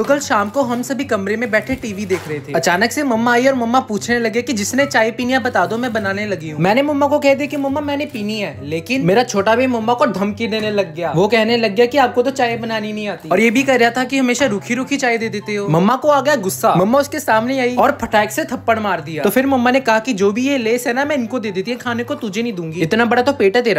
तो कल शाम को हम सभी कमरे में बैठे टीवी देख रहे थे। अचानक से मम्मा आई और मम्मा पूछने लगे कि जिसने चाय पीनी है, बता दो, मैं बनाने लगी हूँ। मैंने मम्मा को कह दिया कि मम्मा, मैंने पीनी है, लेकिन मेरा छोटा भी मम्मा को धमकी देने लग गया। वो कहने लग गया की आपको तो चाय बनानी नहीं आती। और ये भी कह रहा था की हमेशा रुखी रुखी चाय दे देते हो। मम्मा को आ गया गुस्सा। मम्मा उसके सामने आई और फटाक से थप्पड़ मार दिया। तो फिर मम्मा ने कहा की जो भी ये लेस है ना, मैं इनको दे देती है, खाने को तुझे नहीं दूँगी। इतना बड़ा तो पेट है तेरा।